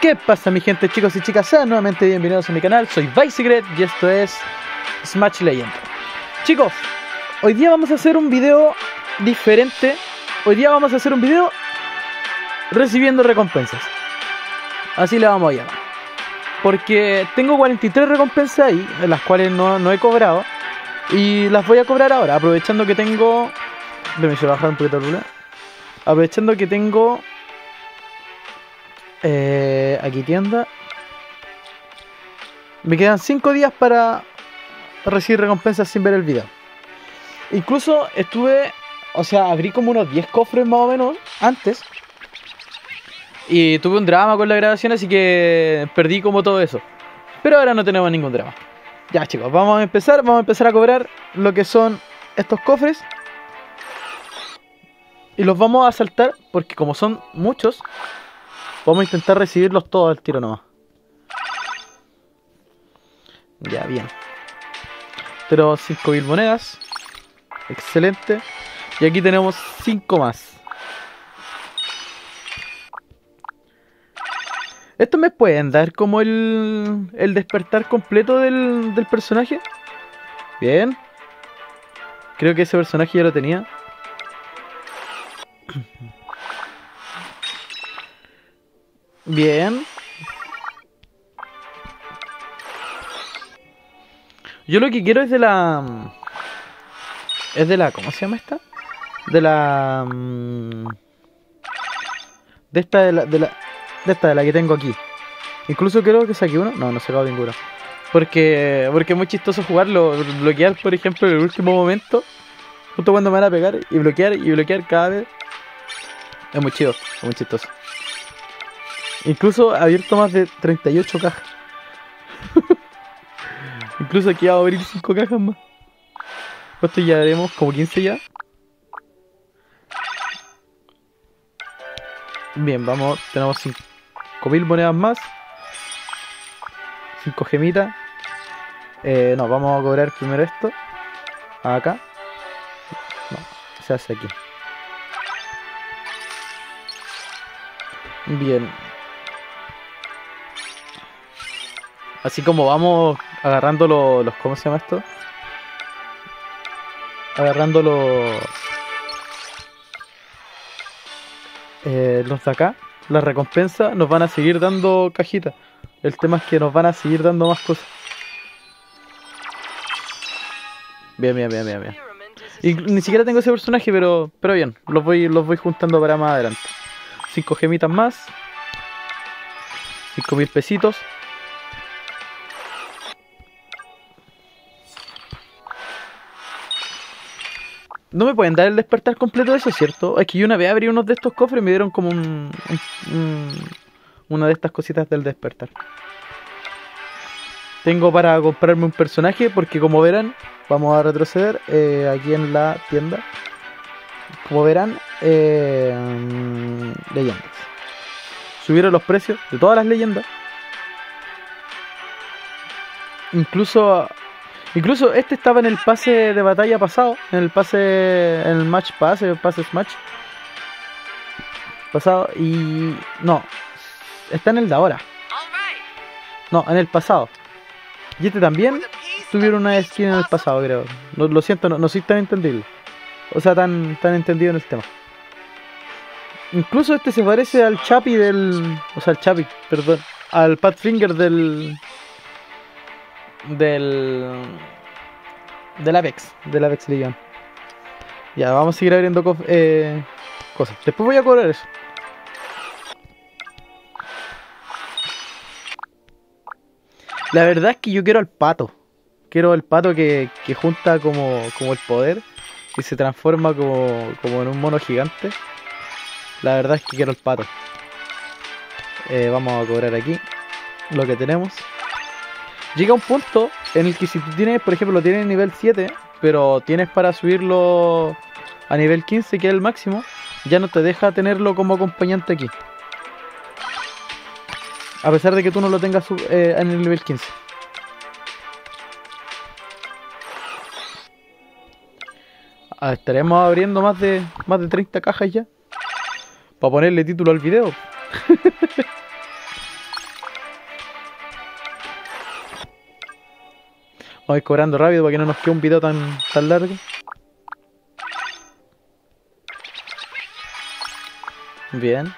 ¿Qué pasa mi gente, chicos y chicas? Sean nuevamente bienvenidos a mi canal, soy Vicegret y esto es Smash Legend. Chicos, hoy día vamos a hacer un video diferente. Hoy día vamos a hacer un video recibiendo recompensas. Así le vamos a llamar. Porque tengo 43 recompensas ahí, las cuales no, no he cobrado. Y las voy a cobrar ahora, aprovechando que tengo... Déjame bajar un poquito el. Aprovechando que tengo eh, aquí tienda. Me quedan 5 días para recibir recompensas sin ver el video. Incluso estuve, o sea, abrí como unos 10 cofres más o menos antes. Y tuve un drama con la grabación, así que perdí como todo eso. Pero ahora no tenemos ningún drama. Ya chicos, vamos a empezar, vamos a empezar a cobrar lo que son estos cofres. Y los vamos a saltar porque como son muchos, Vamos a intentar recibirlos todos al tiro nomás. Ya, bien. Tenemos 5.000 monedas. Excelente. Y aquí tenemos 5 más. ¿Esto me pueden dar como el, el despertar completo del, del personaje? Bien. Creo que ese personaje ya lo tenía. Bien. Yo lo que quiero es de la... Es de la... ¿Cómo se llama esta? De la... Mm, de esta de la... De, la, de esta de la que tengo aquí. Incluso creo que saqué uno. No, no he sacado ninguno. Porque, porque es muy chistoso jugarlo. Bloquear, por ejemplo, en el último momento. Justo cuando me van a pegar. Y bloquear y bloquear cada vez. Es muy chido. Es muy chistoso. Incluso abierto más de 38 cajas. Incluso aquí va a abrir 5 cajas más. ¿Cuánto ya haremos? ¿Como 15 ya? Bien, vamos, tenemos 5.000 monedas más. 5 gemitas. Eh, no, vamos a cobrar primero esto. Acá. No, se hace aquí. Bien, Así como vamos agarrando los, ¿cómo se llama esto? Agarrando los... Eh, los de acá, las recompensas nos van a seguir dando cajitas. El tema es que nos van a seguir dando más cosas. Bien, bien, bien, bien, bien. Y ni siquiera tengo ese personaje, pero, pero bien, los voy, los voy juntando para más adelante. Cinco gemitas más. Cinco mil pesitos. No me pueden dar el despertar completo de eso, ¿cierto? Es que yo una vez abrí unos de estos cofres y me dieron como un, una de estas cositas del despertar. Tengo para comprarme un personaje porque como verán, vamos a retroceder eh, aquí en la tienda. Como verán, eh, leyendas. Subieron los precios de todas las leyendas. Incluso Incluso este estaba en el pase de batalla pasado, en el pase, en el match pase, el pase smash pasado y no, está en el de ahora. No, en el pasado. Y este también tuvieron una skin en el pasado, creo. lo siento, no, soy tan entendible. O sea, tan, tan entendido en el tema. Incluso este se parece al Chapi del. O sea, al Chapi, perdón. Al Finger del del del Apex, del Apex Legion. Ya, vamos a seguir abriendo eh, cosas. Después voy a cobrar eso. La verdad es que yo quiero al pato. Quiero el pato que, que junta como, como el poder y se transforma como, como en un mono gigante. La verdad es que quiero el pato. Eh, vamos a cobrar aquí lo que tenemos llega un punto en el que si tú tienes, por ejemplo, lo tienes en nivel 7, pero tienes para subirlo a nivel 15, que es el máximo, ya no te deja tenerlo como acompañante aquí. A pesar de que tú no lo tengas eh, en el nivel 15. Ah, estaremos abriendo más de más de 30 cajas ya. Para ponerle título al video. Vamos a ir cobrando rápido para que no nos quede un video tan, tan largo. Bien.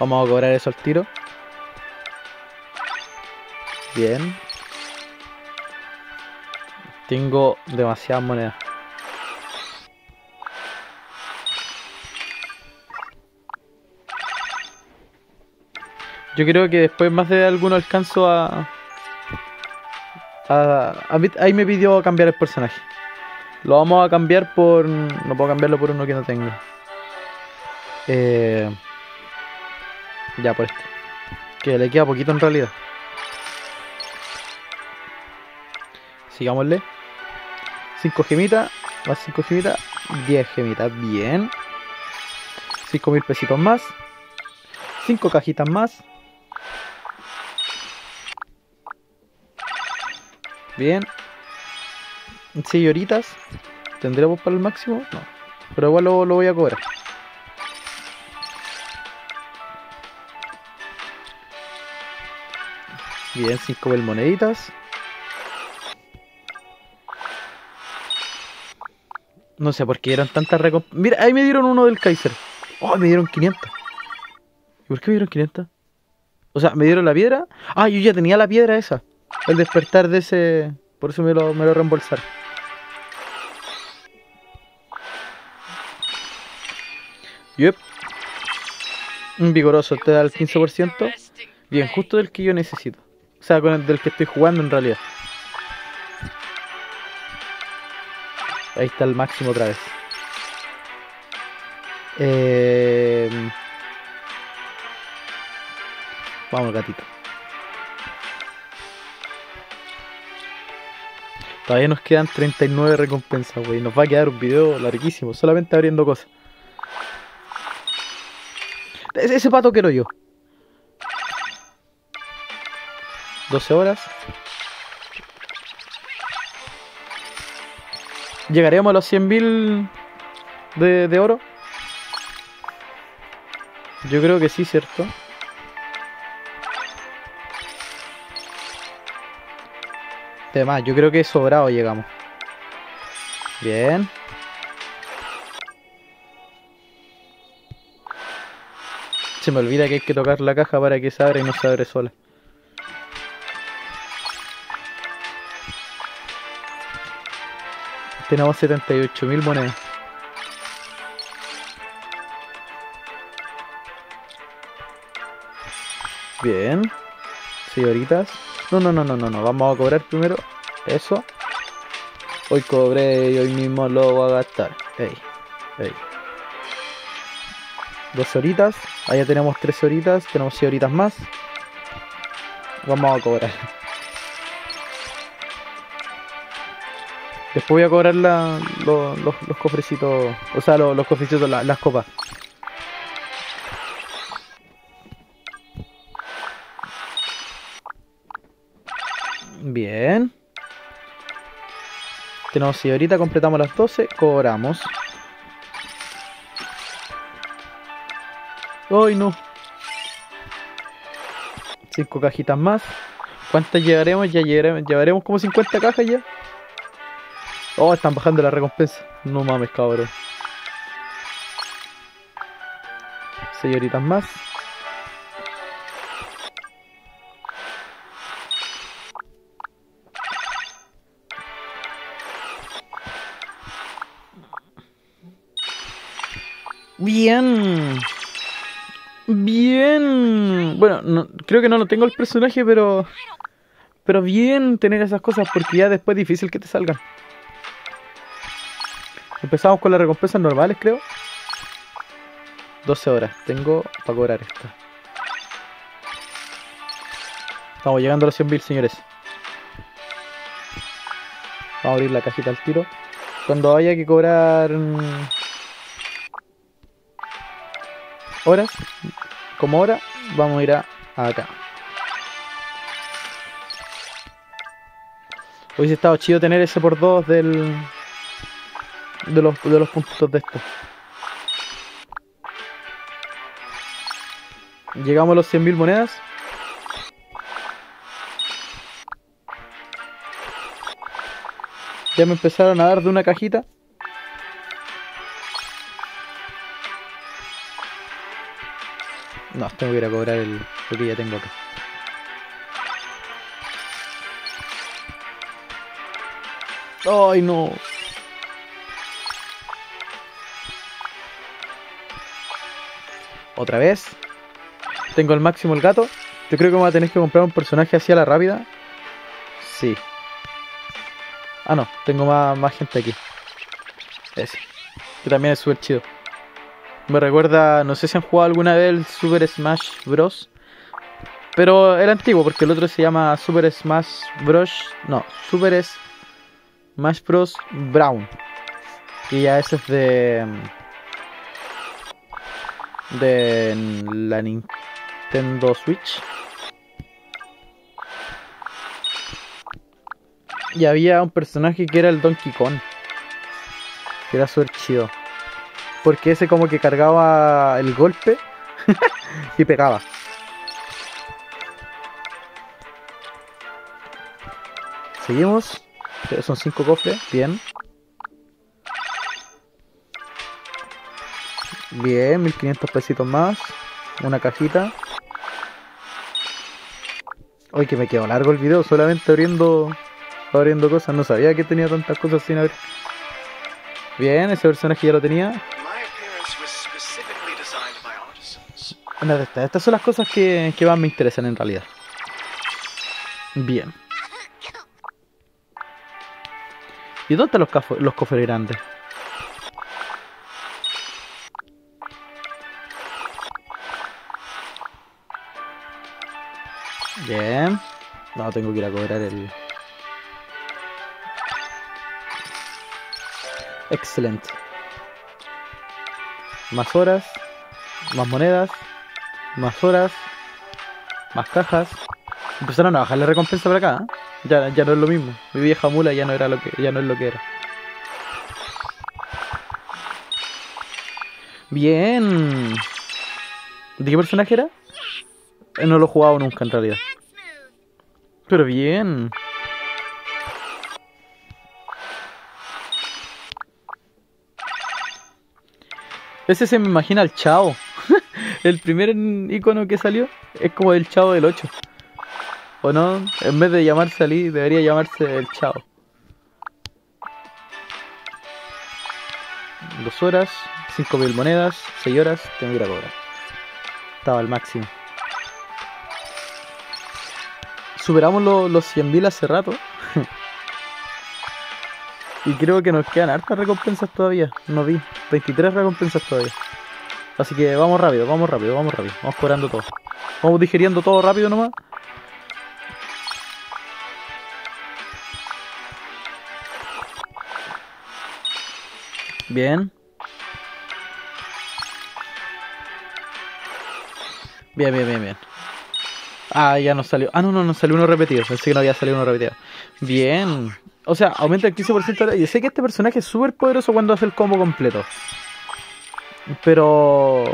Vamos a cobrar eso al tiro. Bien. Tengo demasiadas monedas. Yo creo que después más de alguno alcanzo a... ahí me pidió cambiar el personaje. Lo vamos a cambiar por... No puedo cambiarlo por uno que no tengo. Eh, ya, por este. Que le queda poquito en realidad. Sigámosle. 5 gemitas. Más 5 gemitas. 10 gemitas. Bien. 5 mil pesitos más. 5 cajitas más. Bien. 6 horitas. ¿Tendremos para el máximo? No. Pero igual lo, lo voy a cobrar. Bien, 5 mil moneditas. No sé por qué dieron tantas recompensas. Mira, ahí me dieron uno del Kaiser. Oh, me dieron 500. ¿Y por qué me dieron 500? O sea, me dieron la piedra. Ah, yo ya tenía la piedra esa. El despertar de ese. Por eso me lo, me lo reembolsaron. Yep. Un vigoroso te da el 15%. Bien, justo del que yo necesito. O sea, con el del que estoy jugando en realidad. Ahí está el máximo otra vez. Eh... Vamos, gatito. Todavía nos quedan 39 recompensas, güey. Nos va a quedar un video larguísimo, solamente abriendo cosas. Ese, ese pato quiero yo. 12 horas. ¿Llegaremos a los 100.000 de, de oro? Yo creo que sí, ¿cierto? Además, yo creo que sobrado llegamos. Bien. Se me olvida que hay que tocar la caja para que se abra y no se abre sola. Tenemos 78.000 monedas. Bien. Señoritas. No, no, no, no, no, no. Vamos a cobrar primero. Eso. Hoy cobré y hoy mismo lo voy a gastar. Ey, ey. Dos horitas. Allá tenemos tres horitas. Tenemos seis horitas más. Vamos a cobrar. Después voy a cobrar los, cofrecitos. O sea, los, cofrecitos, la- las copas. Tenemos si ahorita completamos las 12, cobramos. Hoy no. Cinco cajitas más. ¿Cuántas llevaremos? Ya llevaremos, llevaremos como 50 cajas ya. Oh, están bajando la recompensa. No mames, cabrón. Señoritas más. Bueno, no- creo que no lo tengo el personaje, pero... Pero bien tener esas cosas porque ya después es difícil que te salgan. Empezamos con las recompensas normales, creo. 12 horas. Tengo para cobrar esta. Estamos llegando a los 100.000, señores. Vamos a abrir la cajita al tiro. Cuando haya que cobrar... mm, Horas. Como hora, vamos a ir a acá. Hubiese estado chido tener ese por dos del... De los, de los puntitos de esto. Llegamos a los 100.000 monedas. Ya me empezaron a dar de una cajita. No, tengo que ir a cobrar el, lo que ya tengo acá. ¡Ay, no! Otra vez. Tengo el máximo el gato. Yo creo que vamos a tener que comprar un personaje así a la rápida. Sí. Ah, no. Tengo más, más gente aquí. Ese. Que también es súper chido. Me recuerda, no sé si han jugado alguna vez el Super Smash Bros. Pero era antiguo porque el otro se llama Super Smash Bros. No, Super Smash Bros. Brown. Y ya ese es de. De la Nintendo Switch. Y había un personaje que era el Donkey Kong. Que era súper chido. Porque ese como que cargaba el golpe y pegaba. Seguimos. Son cinco cofres. Bien. Bien, 1500 pesitos más. Una cajita. Hoy que me quedó largo el video, solamente abriendo abriendo cosas. No sabía que tenía tantas cosas sin abrir. Bien, ese personaje ya lo tenía. De estas. Son las cosas que, que más me interesan en realidad. Bien. ¿Y dónde están los, los cofres grandes? Bien. No, tengo que ir a cobrar el... Excelente. Más horas, más monedas, más horas, más cajas. Empezaron a bajar la recompensa por acá. ¿eh? Ya, ya no es lo mismo. Mi vieja mula ya no era lo que, ya no es lo que era. Bien. ¿De qué personaje era? Eh, no lo he jugado nunca en realidad. Pero bien. Ese se me imagina el chavo. El primer icono que salió es como el chavo del 8. ¿O no? En vez de llamarse Ali, debería llamarse el chavo. Dos horas, cinco mil monedas, seis horas, tengo que ir a cobrar. Estaba al máximo. Superamos los, los 100.000 hace rato. y creo que nos quedan hartas recompensas todavía. No vi. 23 recompensas todavía. Así que vamos rápido, vamos rápido, vamos rápido. Vamos cobrando todo. Vamos digiriendo todo rápido nomás. Bien. Bien, bien, bien, bien. Ah, ya nos salió. Ah, no, no, nos salió uno repetido. Pensé que no había salido uno repetido. Bien. O sea, aumenta el 15%. Y sé que este personaje es súper poderoso cuando hace el combo completo. Pero...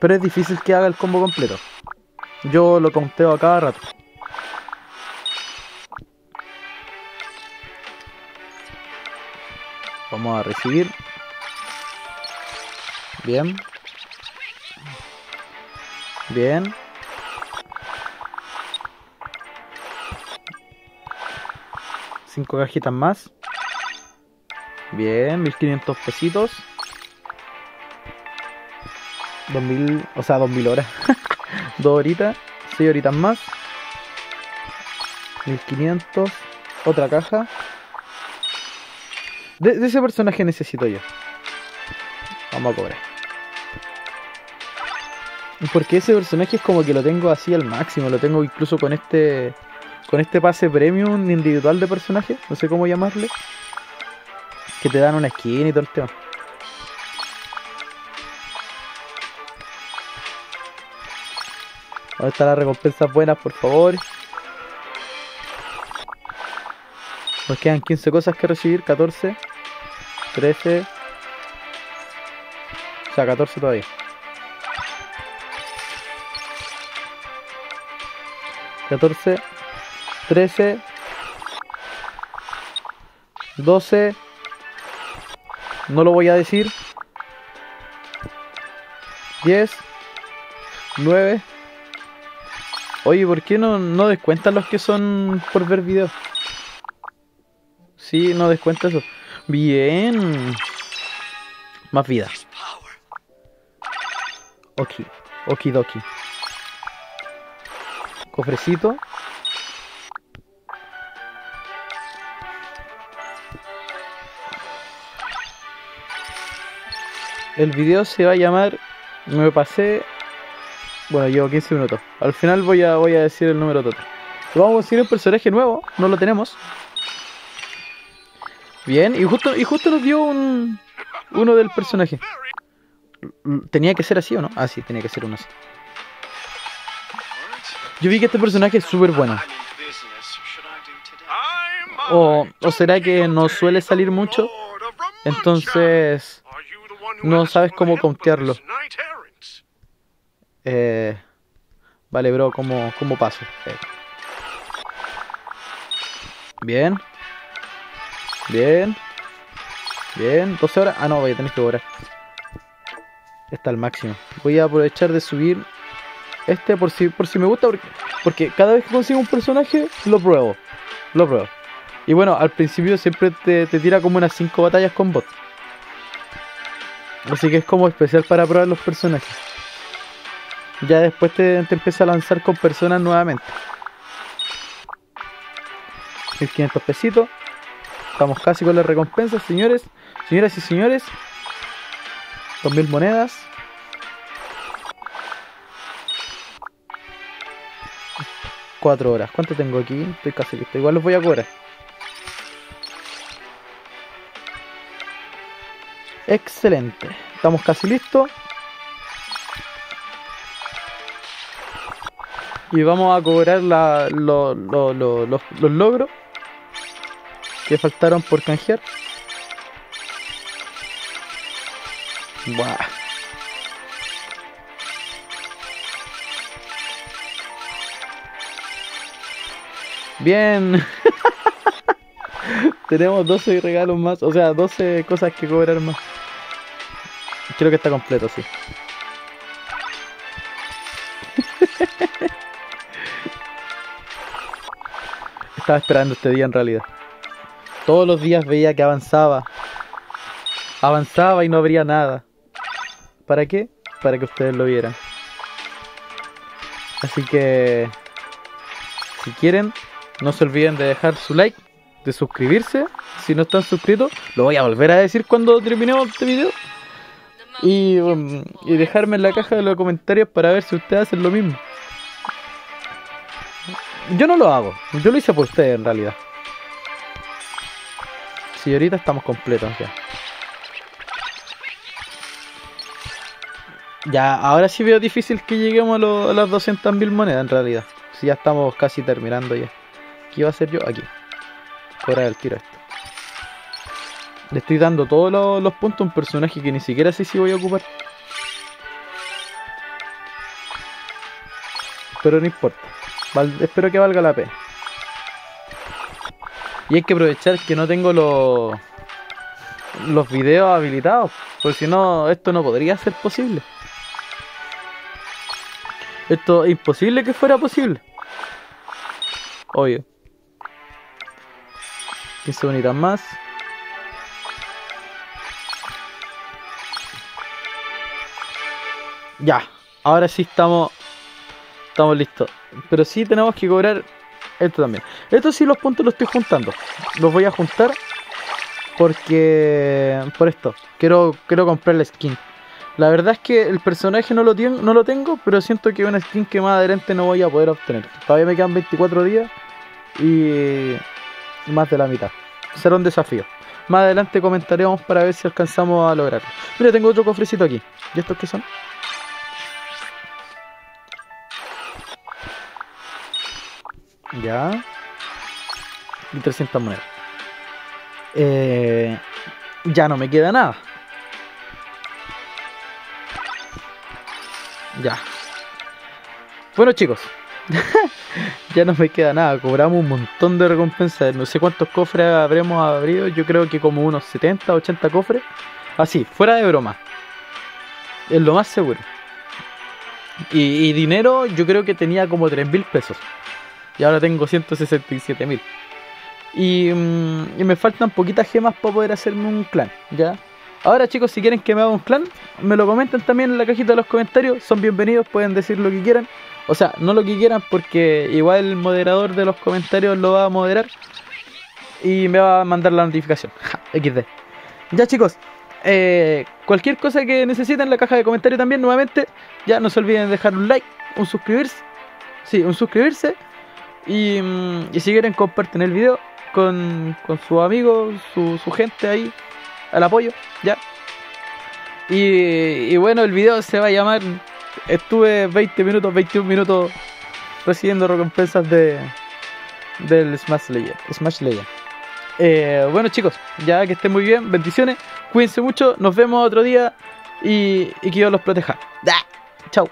Pero es difícil que haga el combo completo. Yo lo conteo a cada rato. Vamos a recibir. Bien. Bien. Cinco cajitas más. Bien, 1500 pesitos. 2000, o sea, 2000 horas. Dos horitas, 6 horitas más. 1500. Otra caja. De, de, ese personaje necesito yo. Vamos a cobrar. Porque ese personaje es como que lo tengo así al máximo. Lo tengo incluso con este. Con este pase premium individual de personaje. No sé cómo llamarle. Que te dan una skin y todo el tema. ¿Dónde están las recompensas buenas, por favor? Nos quedan 15 cosas que recibir, 14, 13, o sea, 14 todavía. ...14... 13... 12. No lo voy a decir. 10. 9. Oye, ¿por qué no, no descuentan los que son por ver videos? Sí, no descuenta eso. Bien. Más vida. Ok, okidoki. Cofrecito. El video se va a llamar Me pasé. Bueno, llevo 15 minutos. Al final voy a, voy a decir el número total. Vamos a conseguir un personaje nuevo, no lo tenemos. Bien, y justo, y justo nos dio un, uno del personaje. ¿Tenía que ser así o no? Ah, sí, tenía que ser uno así. Yo vi que este personaje es súper bueno. O, o será que no suele salir mucho. Entonces no sabes cómo contearlo. Eh, vale, bro, ¿cómo, cómo paso? Eh. Bien. Bien. Bien. 12 horas. Ah, no, voy a tener que cobrar. Está al máximo. Voy a aprovechar de subir este por si, por si me gusta. Porque, porque cada vez que consigo un personaje, lo pruebo. Lo pruebo. Y bueno, al principio siempre te, te tira como unas 5 batallas con bot. Así que es como especial para probar los personajes. Ya después te, te empieza a lanzar con personas nuevamente. 1500 pesitos. Estamos casi con las recompensas, señores. Señoras y señores. 2000 monedas. Cuatro horas. ¿Cuánto tengo aquí? Estoy casi listo. Igual los voy a cobrar. Excelente. Estamos casi listos. Y vamos a cobrar la, los logros que faltaron por canjear. Buah. Bien. Tenemos 12 regalos más, o sea, 12 cosas que cobrar más. Creo que está completo, sí. Estaba esperando este día en realidad. Todos los días veía que avanzaba. Avanzaba y no habría nada. ¿Para qué? Para que ustedes lo vieran. Así que... Si quieren, no se olviden de dejar su like, de suscribirse. Si no están suscritos, lo voy a volver a decir cuando terminemos este video. Y, um, y dejarme en la caja de los comentarios para ver si ustedes hacen lo mismo. Yo no lo hago, yo lo hice por ustedes en realidad. Si ahorita estamos completos ya. Ya, ahora sí veo difícil que lleguemos a, a las 200.000 monedas en realidad. Si ya estamos casi terminando ya. ¿Qué iba a hacer yo? Aquí. Fuera del tiro esto. Le estoy dando todos los, puntos a un personaje que ni siquiera sé si voy a ocupar. Pero no importa. Espero que valga la pena. Y hay que aprovechar que no tengo los los videos habilitados. Porque si no, esto no podría ser posible. Esto es imposible que fuera posible. Obvio. 15 bonitas más. Ya, ahora sí estamos estamos listos. Pero sí tenemos que cobrar esto también. Esto sí los puntos los estoy juntando. Los voy a juntar porque por esto quiero quiero comprar la skin. La verdad es que el personaje no lo, no lo tengo, pero siento que una skin que más adelante no voy a poder obtener. Todavía me quedan 24 días y más de la mitad. Será un desafío. Más adelante comentaremos para ver si alcanzamos a lograrlo. Mira, tengo otro cofrecito aquí. ¿Y estos qué son? Ya. Y 300 monedas. Eh, ya no me queda nada. Ya. Bueno chicos, ya no me queda nada. Cobramos un montón de recompensas. No sé cuántos cofres habremos abrido. Yo creo que como unos 70, 80 cofres. Así, fuera de broma. Es lo más seguro. Y, dinero yo creo que tenía como 3 mil pesos. Y ahora tengo 167 mil. Y, mm, y, me faltan poquitas gemas para poder hacerme un clan, ¿ya? Ahora chicos, si quieren que me haga un clan, me lo comentan también en la cajita de los comentarios. Son bienvenidos, pueden decir lo que quieran. O sea, no lo que quieran porque igual el moderador de los comentarios lo va a moderar. Y me va a mandar la notificación. XD. Ya chicos, eh, cualquier cosa que necesiten en la caja de comentarios también, nuevamente, ya no se olviden de dejar un like, un suscribirse. Sí, un suscribirse. Y, mm, y si quieren, comparten el video con, con sus amigos, su, su gente ahí, al apoyo, ya. Y, bueno, el video se va a llamar. Estuve 20 minutos, 21 minutos recibiendo recompensas de del Smash Legend. Smash Legend. Eh, bueno chicos, ya que estén muy bien, bendiciones, cuídense mucho, nos vemos otro día y, que Dios los proteja. Chao.